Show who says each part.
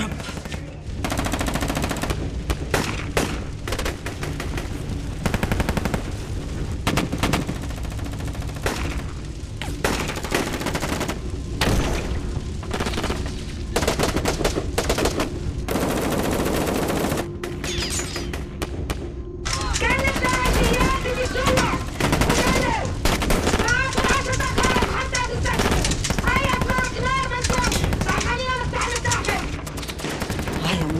Speaker 1: Up. I am